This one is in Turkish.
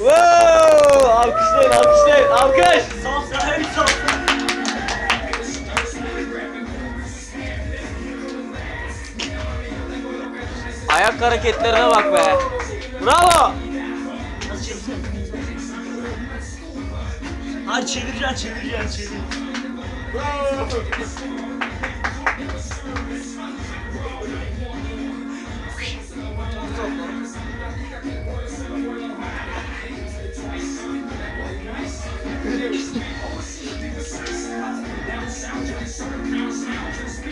Wow! Alkışlayın, alkışlayın. Alkış! Ayak hareketlerine bak be. Bravo! Hadi çevireceksin çevireceksin çevir.